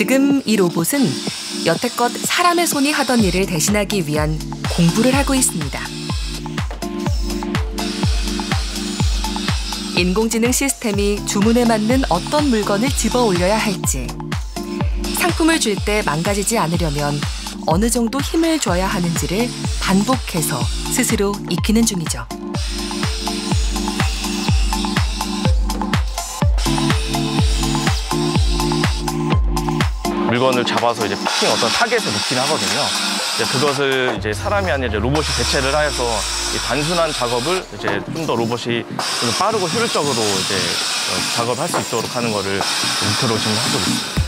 지금 이 로봇은 여태껏 사람의 손이 하던 일을 대신하기 위한 공부를 하고 있습니다. 인공지능 시스템이 주문에 맞는 어떤 물건을 집어 올려야 할지, 상품을 줄 때 망가지지 않으려면 어느 정도 힘을 줘야 하는지를 반복해서 스스로 익히는 중이죠. 물건을 잡아서 이제 특징 어떤 타겟에 놓긴 하거든요. 이제 그것을 이제 사람이 아니라 이제 로봇이 대체를 해서 이 단순한 작업을 이제 좀 더 로봇이 좀 빠르고 효율적으로 이제 어, 작업을 할수 있도록 하는 거를 목표로 지금 하고 있습니다.